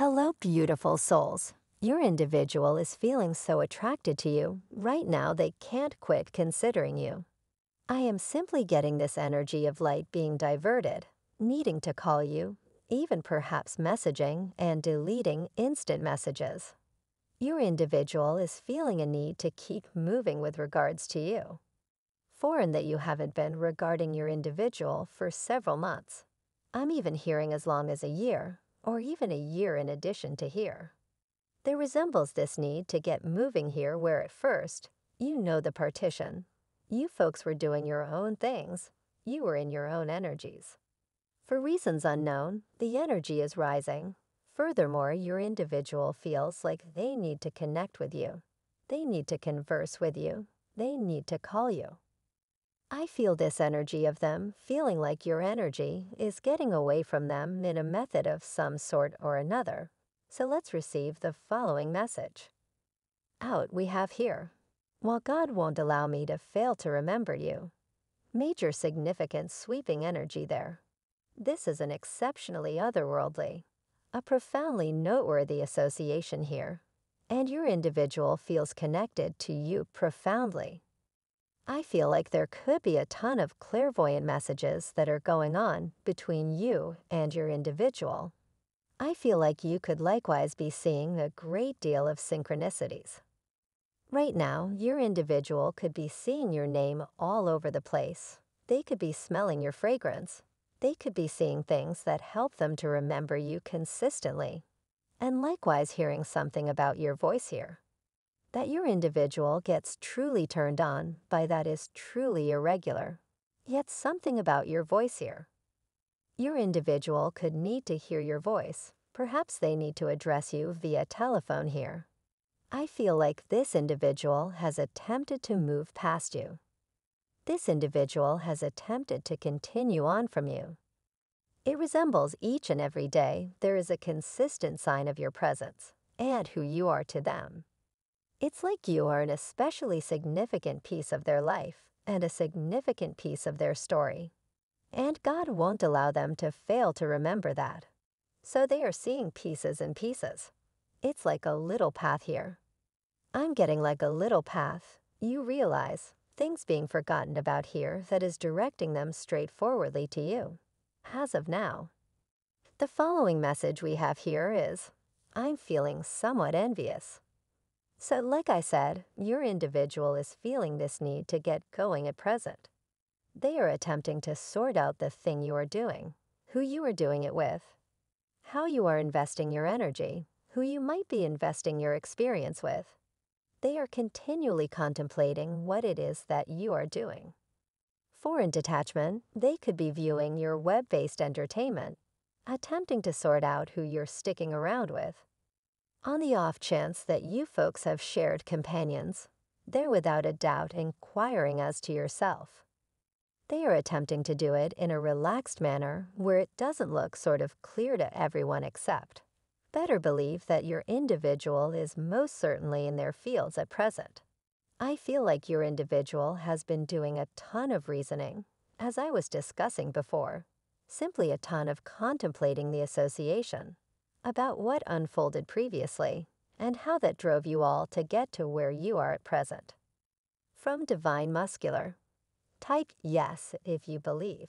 Hello, beautiful souls. Your individual is feeling so attracted to you right now they can't quit considering you. I am simply getting this energy of light being diverted, needing to call you, even perhaps messaging and deleting instant messages. Your individual is feeling a need to keep moving with regards to you. Foreign that you haven't been regarding your individual for several months. I'm even hearing as long as a year, or even a year in addition to here. There resembles this need to get moving here where at first, you know the partition. You folks were doing your own things. You were in your own energies. For reasons unknown, the energy is rising. Furthermore, your individual feels like they need to connect with you. They need to converse with you. They need to call you. I feel this energy of them feeling like your energy is getting away from them in a method of some sort or another. So let's receive the following message. Out we have here. While God won't allow me to fail to remember you, major significant sweeping energy there. This is an exceptionally otherworldly, a profoundly noteworthy association here, and your individual feels connected to you profoundly. I feel like there could be a ton of clairvoyant messages that are going on between you and your individual. I feel like you could likewise be seeing a great deal of synchronicities. Right now, your individual could be seeing your name all over the place. They could be smelling your fragrance. They could be seeing things that help them to remember you consistently. And likewise hearing something about your voice here that your individual gets truly turned on by that is truly irregular. Yet something about your voice here. Your individual could need to hear your voice. Perhaps they need to address you via telephone here. I feel like this individual has attempted to move past you. This individual has attempted to continue on from you. It resembles each and every day there is a consistent sign of your presence and who you are to them. It's like you are an especially significant piece of their life and a significant piece of their story. And God won't allow them to fail to remember that. So they are seeing pieces and pieces. It's like a little path here. I'm getting like a little path. You realize things being forgotten about here that is directing them straightforwardly to you. As of now. The following message we have here is I'm feeling somewhat envious. So, like I said, your individual is feeling this need to get going at present. They are attempting to sort out the thing you are doing, who you are doing it with, how you are investing your energy, who you might be investing your experience with. They are continually contemplating what it is that you are doing. Foreign detachment, they could be viewing your web based entertainment, attempting to sort out who you're sticking around with on the off chance that you folks have shared companions, they're without a doubt inquiring as to yourself. They are attempting to do it in a relaxed manner where it doesn't look sort of clear to everyone except. Better believe that your individual is most certainly in their fields at present. I feel like your individual has been doing a ton of reasoning, as I was discussing before, simply a ton of contemplating the association about what unfolded previously and how that drove you all to get to where you are at present. From Divine Masculine, type yes if you believe.